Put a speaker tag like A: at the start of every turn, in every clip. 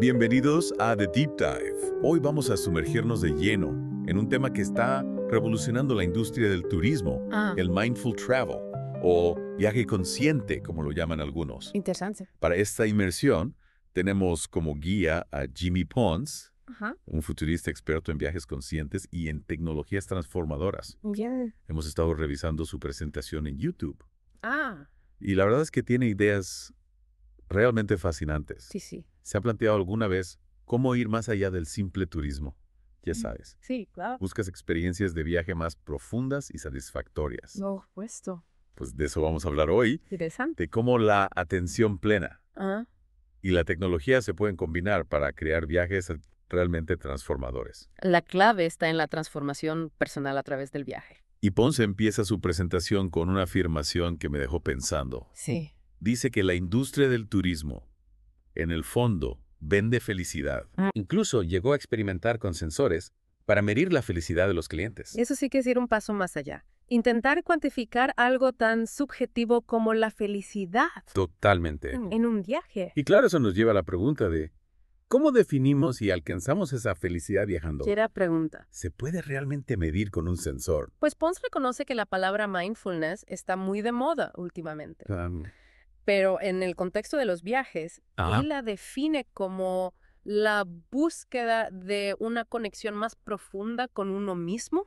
A: Bienvenidos a The Deep Dive. Hoy vamos a sumergirnos de lleno en un tema que está revolucionando la industria del turismo,
B: Ah,
A: el mindful travel o viaje consciente, como lo llaman algunos.
B: interesante.
A: Para esta inmersión tenemos como guía a Jimmy Pons,
B: Ajá.
A: un futurista experto en viajes conscientes y en tecnologías transformadoras.
B: Bien.
A: Hemos estado revisando su presentación en YouTube
B: Ah,
A: y la verdad es que tiene ideas realmente fascinantes.
B: sí, sí.
A: ¿Se ha planteado alguna vez cómo ir más allá del simple turismo? Ya sabes,
B: Sí, claro.
A: buscas experiencias de viaje más profundas y satisfactorias.
B: Por supuesto.
A: Pues de eso vamos a hablar hoy,
B: Interesante.
A: de cómo la atención plena y la tecnología se pueden combinar para crear viajes realmente transformadores.
B: la clave está en la transformación personal a través del viaje.
A: Y Ponce empieza su presentación con una afirmación que me dejó pensando.
B: Sí.
A: Dice que la industria del turismo, en el fondo, vende felicidad.
C: Incluso llegó a experimentar con sensores para medir la felicidad de los clientes.
B: Eso sí que es ir un paso más allá. Intentar cuantificar algo tan subjetivo como la felicidad
C: Totalmente.
B: en un viaje.
C: Y claro, eso nos lleva a la pregunta de ¿cómo definimos y alcanzamos esa felicidad viajando?
B: Quiera pregunta.
A: ¿Se puede realmente medir con un sensor?
B: Pues Pons reconoce que la palabra mindfulness está muy de moda últimamente.
C: Um,
B: Pero en el contexto de los viajes,
C: Ajá.
B: él la define como la búsqueda de una conexión más profunda con uno mismo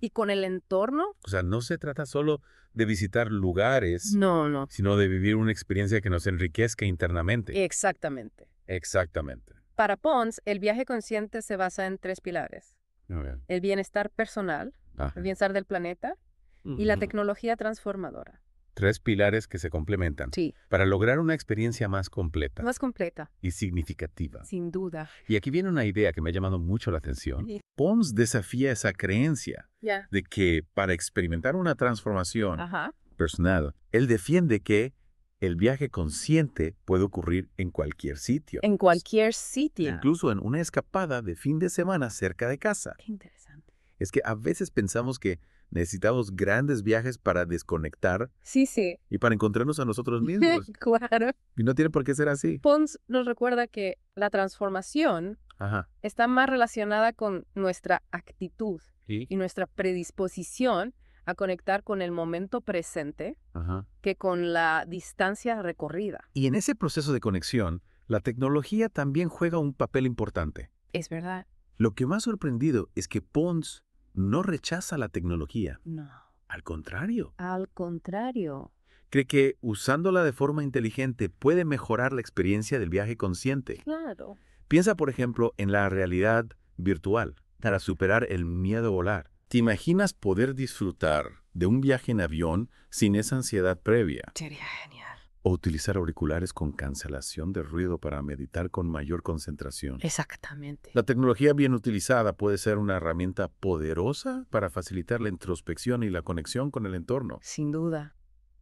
B: y con el entorno.
A: O sea, no se trata solo de visitar lugares,
B: No, no.
A: sino de vivir una experiencia que nos enriquezca internamente.
B: Exactamente.
A: Exactamente.
B: Para Pons, el viaje consciente se basa en tres pilares.
A: Muy bien.
B: El bienestar personal,
A: Ajá.
B: el bienestar del planeta y la tecnología transformadora.
A: Tres pilares que se complementan
B: Sí,
A: para lograr una experiencia más completa
B: más completa,
A: y significativa.
B: sin duda.
A: Y aquí viene una idea que me ha llamado mucho la atención.
B: Sí.
A: Pons desafía esa creencia de que para experimentar una transformación
B: Ajá.
A: personal, él defiende que el viaje consciente puede ocurrir en cualquier sitio.
B: En cualquier sitio.
A: Incluso en una escapada de fin de semana cerca de casa.
B: Qué interesante.
A: Es que a veces pensamos que necesitamos grandes viajes para desconectar
B: Sí, sí.
A: y para encontrarnos a nosotros mismos.
B: claro.
A: y no tiene por qué ser así.
B: Pons nos recuerda que la transformación
A: Ajá.
B: está más relacionada con nuestra actitud
C: ¿Y?
B: y nuestra predisposición a conectar con el momento presente
A: Ajá.
B: que con la distancia recorrida.
A: Y en ese proceso de conexión, la tecnología también juega un papel importante.
B: Es verdad.
A: Lo que me ha sorprendido es que Pons no rechaza la tecnología.
B: No.
A: Al contrario,
B: Al contrario.
A: cree que usándola de forma inteligente puede mejorar la experiencia del viaje consciente.
B: Claro.
A: Piensa, por ejemplo, en la realidad virtual para superar el miedo a volar. ¿Te imaginas poder disfrutar de un viaje en avión sin esa ansiedad previa?
B: Sería genial.
A: ¿O utilizar auriculares con cancelación de ruido para meditar con mayor concentración?
B: Exactamente.
A: La tecnología bien utilizada puede ser una herramienta poderosa para facilitar la introspección y la conexión con el entorno.
B: Sin duda.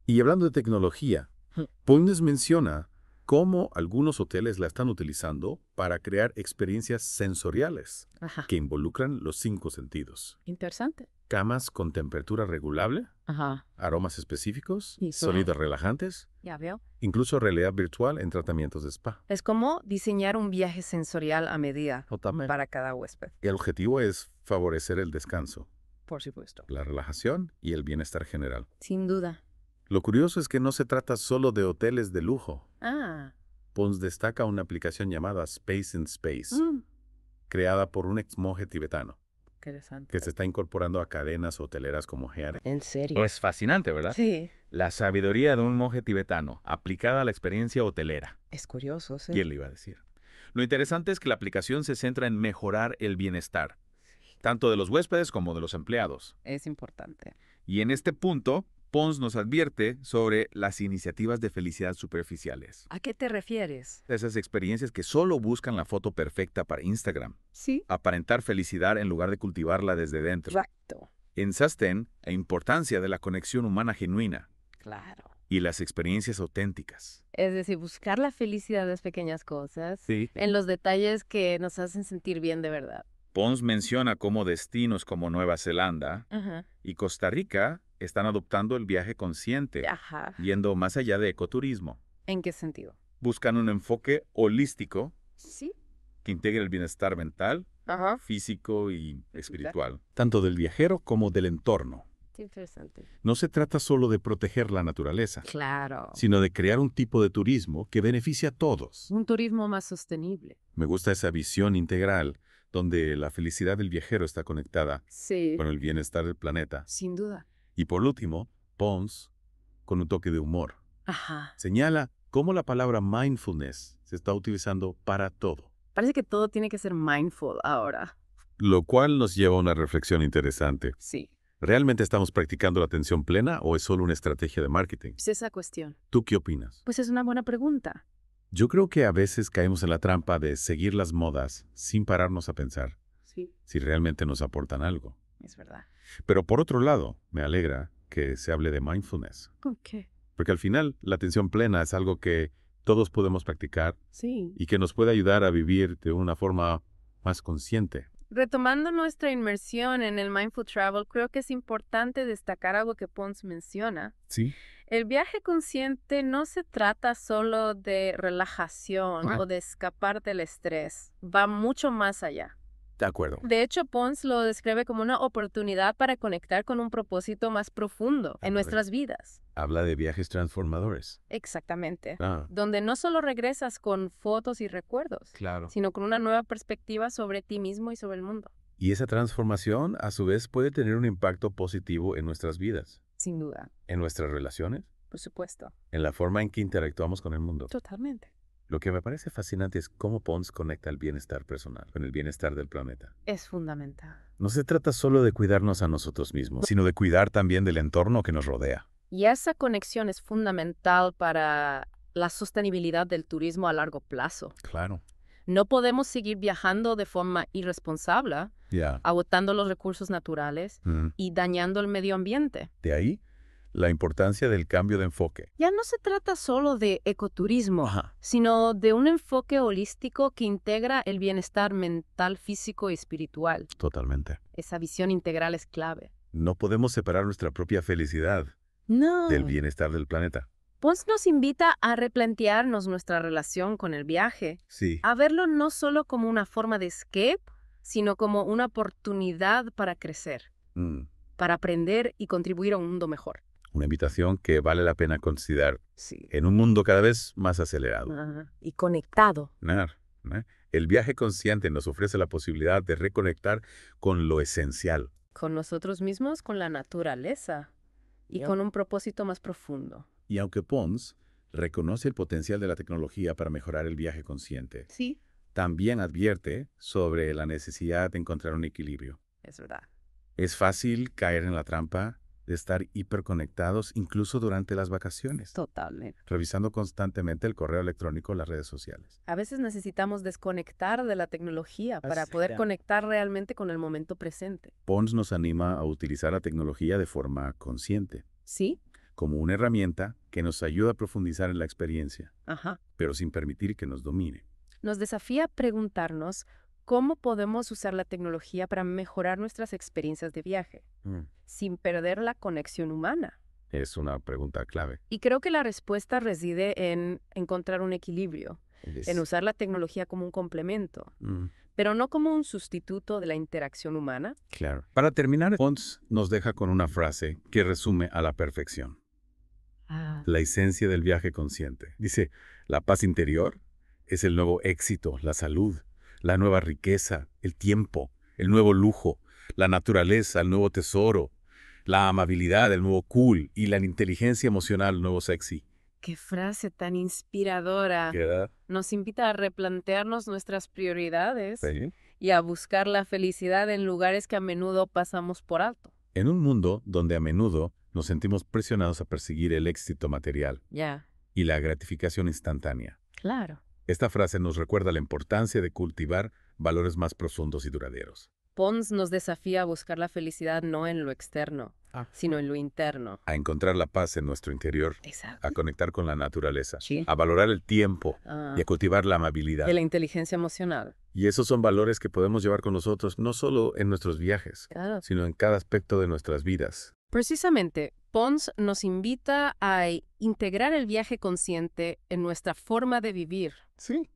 A: Y hablando de tecnología. Pons menciona cómo algunos hoteles la están utilizando para crear experiencias sensoriales
B: Ajá.
A: que involucran los cinco sentidos.
B: Interesante.
A: Camas con temperatura regulable,
B: Ajá.
A: aromas específicos,
B: Y-
A: sonidos relajantes,
B: Ya veo.
A: incluso realidad virtual en tratamientos de spa.
B: Es como diseñar un viaje sensorial a medida
A: Totalmente.
B: para cada huésped.
A: El objetivo es favorecer el descanso,
B: Por supuesto.
A: la relajación y el bienestar general.
B: Sin duda.
A: Lo curioso es que no se trata solo de hoteles de lujo.
B: Ah.
A: Pons destaca una aplicación llamada Space in Space,
B: Mm.
A: creada por un ex monje tibetano,
B: Interesante.
A: que se está incorporando a cadenas hoteleras como Heare.
B: En serio.
C: Es fascinante, ¿verdad?
B: Sí.
C: La sabiduría de un monje tibetano aplicada a la experiencia hotelera.
B: Es curioso, sí.
C: ¿Quién le iba a decir? Lo interesante es que la aplicación se centra en mejorar el bienestar, tanto de los huéspedes como de los empleados.
B: Es importante.
C: Y en este punto, Pons nos advierte sobre las iniciativas de felicidad superficiales.
B: ¿A qué te refieres?
C: Esas experiencias que solo buscan la foto perfecta para Instagram.
B: Sí.
C: Aparentar felicidad en lugar de cultivarla desde dentro.
B: Exacto.
C: Ensasten la importancia de la conexión humana genuina
B: Claro.
C: y las experiencias auténticas.
B: Es decir, buscar la felicidad en las pequeñas cosas,
C: Sí.
B: en los detalles que nos hacen sentir bien de verdad.
C: Pons menciona cómo destinos como Nueva Zelanda y Costa Rica están adoptando el viaje consciente,
B: Ajá.
C: yendo más allá de ecoturismo.
B: ¿En qué sentido?
C: Buscan un enfoque holístico
B: Sí.
C: que integre el bienestar mental,
B: Ajá.
C: físico y espiritual.
A: Tanto del viajero como del entorno.
B: Qué interesante.
A: No se trata solo de proteger la naturaleza,
B: Claro.
A: sino de crear un tipo de turismo que beneficie a todos.
B: Un turismo más sostenible.
A: Me gusta esa visión integral donde la felicidad del viajero está conectada
B: Sí.
A: con el bienestar del planeta.
B: Sin duda.
A: Y por último, Pons, con un toque de humor,
B: Ajá.
A: señala cómo la palabra mindfulness se está utilizando para todo,
B: Parece que todo tiene que ser mindful ahora.
A: lo cual nos lleva a una reflexión interesante.
B: Sí.
A: ¿Realmente estamos practicando la atención plena o es solo una estrategia de marketing?
B: Es esa cuestión.
A: ¿Tú qué opinas?
B: Pues es una buena pregunta.
A: Yo creo que a veces caemos en la trampa de seguir las modas sin pararnos a pensar
B: Sí.
A: si realmente nos aportan algo.
B: Es verdad.
A: Pero por otro lado, me alegra que se hable de mindfulness,
B: Ok.
A: porque al final la atención plena es algo que todos podemos practicar
B: Sí.
A: y que nos puede ayudar a vivir de una forma más consciente.
B: Retomando nuestra inmersión en el Mindful Travel, creo que es importante destacar algo que Pons menciona.
A: Sí.
B: El viaje consciente no se trata solo de relajación
A: Ah.
B: o de escapar del estrés, va mucho más allá.
A: De acuerdo.
B: De hecho, Pons lo describe como una oportunidad para conectar con un propósito más profundo en nuestras vidas.
A: Habla de viajes transformadores.
B: Exactamente.
A: Ah,
B: Donde no solo regresas con fotos y recuerdos,
A: claro.
B: sino con una nueva perspectiva sobre ti mismo y sobre el mundo.
A: Y esa transformación, a su vez, puede tener un impacto positivo en nuestras vidas,
B: Sin duda,
A: en nuestras relaciones,
B: por supuesto.
A: en la forma en que interactuamos con el mundo.
B: Totalmente.
A: Lo que me parece fascinante es cómo Pons conecta el bienestar personal con el bienestar del planeta.
B: Es fundamental.
A: No se trata solo de cuidarnos a nosotros mismos, sino de cuidar también del entorno que nos rodea.
B: Y esa conexión es fundamental para la sostenibilidad del turismo a largo plazo.
A: Claro.
B: No podemos seguir viajando de forma irresponsable, agotando los recursos naturales
A: Mm.
B: y dañando el medio ambiente.
A: De ahí la importancia del cambio de enfoque.
B: Ya no se trata solo de ecoturismo,
A: Ajá.
B: sino de un enfoque holístico que integra el bienestar mental, físico y espiritual.
A: Totalmente.
B: Esa visión integral es clave.
A: No podemos separar nuestra propia felicidad
B: No.
A: del bienestar del planeta.
B: Pons nos invita a replantearnos nuestra relación con el viaje,
A: Sí.
B: a verlo no solo como una forma de escape, sino como una oportunidad para crecer,
A: Mm.
B: para aprender y contribuir a un mundo mejor.
A: Una invitación que vale la pena considerar
B: Sí.
A: en un mundo cada vez más acelerado.
B: Y conectado.
A: Nar, ¿no? El viaje consciente nos ofrece la posibilidad de reconectar con lo esencial.
B: Con nosotros mismos, con la naturaleza y con un propósito más profundo.
A: Y aunque Pons reconoce el potencial de la tecnología para mejorar el viaje consciente,
B: Sí.
A: también advierte sobre la necesidad de encontrar un equilibrio.
B: Es verdad.
A: Es fácil caer en la trampa de estar hiperconectados incluso durante las vacaciones,
B: Totalmente.
A: revisando constantemente el correo electrónico o las redes sociales.
B: A veces necesitamos desconectar de la tecnología para poder conectar realmente con el momento presente.
A: Pons nos anima a utilizar la tecnología de forma consciente,
B: ¿Sí?
A: como una herramienta que nos ayuda a profundizar en la experiencia,
B: Ajá.
A: pero sin permitir que nos domine.
B: Nos desafía preguntarnos cómo podemos usar la tecnología para mejorar nuestras experiencias de viaje, sin perder la conexión humana.
A: Es una pregunta clave.
B: Y creo que la respuesta reside en encontrar un equilibrio, en usar la tecnología como un complemento,
A: Mm,
B: pero no como un sustituto de la interacción humana.
A: claro. Para terminar, Pons nos deja con una frase que resume a la perfección. La esencia del viaje consciente. Dice, la paz interior es el nuevo éxito, la salud, la nueva riqueza, el tiempo, el nuevo lujo, la naturaleza, el nuevo tesoro, la amabilidad, el nuevo cool y la inteligencia emocional, el nuevo sexy.
B: Qué frase tan inspiradora.
A: ¿Queda?
B: Nos invita a replantearnos nuestras prioridades
A: Sí.
B: y a buscar la felicidad en lugares que a menudo pasamos por alto.
A: En un mundo donde a menudo nos sentimos presionados a perseguir el éxito material
B: Ya,
A: y la gratificación instantánea.
B: claro.
A: Esta frase nos recuerda la importancia de cultivar valores más profundos y duraderos.
B: Pons nos desafía a buscar la felicidad no en lo externo,
A: Ah.
B: sino en lo interno.
A: a encontrar la paz en nuestro interior,
B: Exacto.
A: a conectar con la naturaleza,
B: Sí.
A: a valorar el tiempo
B: Ah,
A: y a cultivar la amabilidad.
B: de la inteligencia emocional.
A: Y esos son valores que podemos llevar con nosotros no solo en nuestros viajes,
B: Claro.
A: sino en cada aspecto de nuestras vidas.
B: Precisamente, Pons nos invita a integrar el viaje consciente en nuestra forma de vivir.
A: Sí.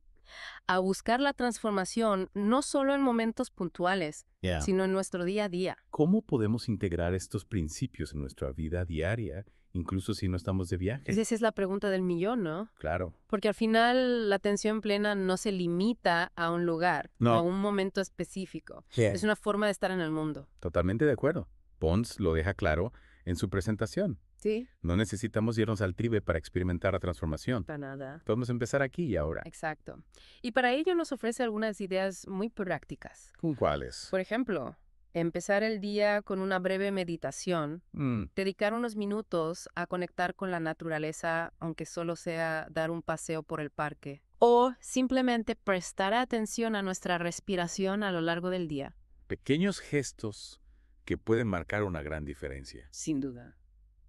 B: a buscar la transformación no solo en momentos puntuales, sino en nuestro día a día.
A: ¿Cómo podemos integrar estos principios en nuestra vida diaria, incluso si no estamos de viaje?
B: Esa es la pregunta del millón, ¿no?
A: Claro.
B: Porque al final la atención plena no se limita a un lugar,
A: No.
B: a un momento específico. Es una forma de estar en el mundo.
A: Totalmente de acuerdo. Pons lo deja claro en su presentación.
B: Sí.
A: No necesitamos irnos al tribe para experimentar la transformación.
B: Para nada.
A: Podemos empezar aquí y ahora.
B: Exacto. Y para ello nos ofrece algunas ideas muy prácticas.
A: ¿Con cuáles?
B: Por ejemplo, empezar el día con una breve meditación,
A: Mm,
B: dedicar unos minutos a conectar con la naturaleza, aunque solo sea dar un paseo por el parque. O simplemente prestar atención a nuestra respiración a lo largo del día.
A: pequeños gestos que pueden marcar una gran diferencia.
B: Sin duda.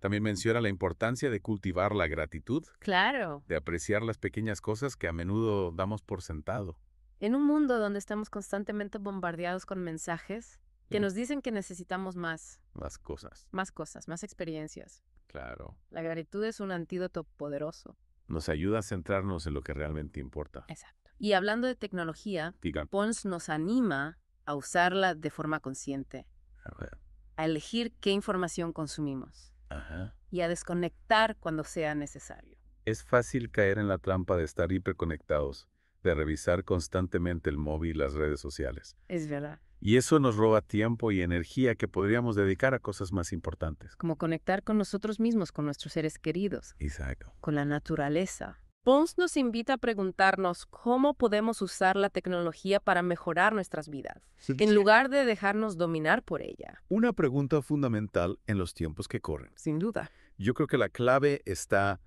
A: También menciona la importancia de cultivar la gratitud,
B: Claro.
A: de apreciar las pequeñas cosas que a menudo damos por sentado.
B: En un mundo donde estamos constantemente bombardeados con mensajes que
A: Sí.
B: nos dicen que necesitamos más,
A: Las cosas,
B: más cosas, más experiencias.
A: claro.
B: La gratitud es un antídoto poderoso.
A: Nos ayuda a centrarnos en lo que realmente importa.
B: Exacto. Y hablando de tecnología, Pons nos anima a usarla de forma consciente,
A: a ver.
B: a elegir qué información consumimos
A: Ajá.
B: y a desconectar cuando sea necesario.
A: Es fácil caer en la trampa de estar hiperconectados, de revisar constantemente el móvil y las redes sociales.
B: Es verdad.
A: Y eso nos roba tiempo y energía que podríamos dedicar a cosas más importantes.
B: Como conectar con nosotros mismos, con nuestros seres queridos,
A: Exacto.
B: con la naturaleza. Pons nos invita a preguntarnos cómo podemos usar la tecnología para mejorar nuestras vidas, en lugar de dejarnos dominar por ella.
A: Una pregunta fundamental en los tiempos que corren.
B: Sin duda.
A: Yo creo que la clave está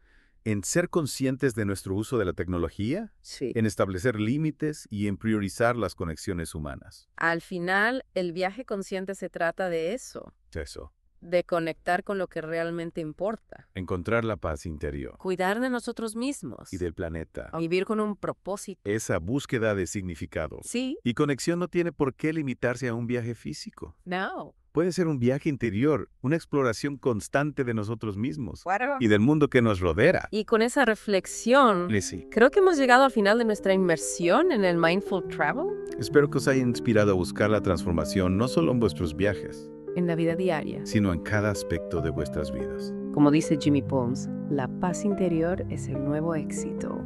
A: en ser conscientes de nuestro uso de la tecnología,
B: Sí.
A: en establecer límites y en priorizar las conexiones humanas.
B: Al final, el viaje consciente se trata de eso,
A: Eso.
B: De conectar con lo que realmente importa.
A: Encontrar la paz interior
B: Cuidar de nosotros mismos.
A: y del planeta.
B: Vivir con un propósito.
A: Esa búsqueda de significado.
B: Sí.
A: Y conexión no tiene por qué limitarse a un viaje físico.
B: No.
A: Puede ser un viaje interior, una exploración constante de nosotros mismos
B: Claro.
A: y del mundo que nos rodea.
B: Y con esa reflexión,
A: Lizzie,
B: creo que hemos llegado al final de nuestra inmersión en el Mindful Travel
A: espero que os haya inspirado a buscar la transformación no solo en vuestros viajes,
B: en la vida diaria.
A: sino en cada aspecto de vuestras vidas.
B: Como dice Jimmy Pons, la paz interior es el nuevo éxito.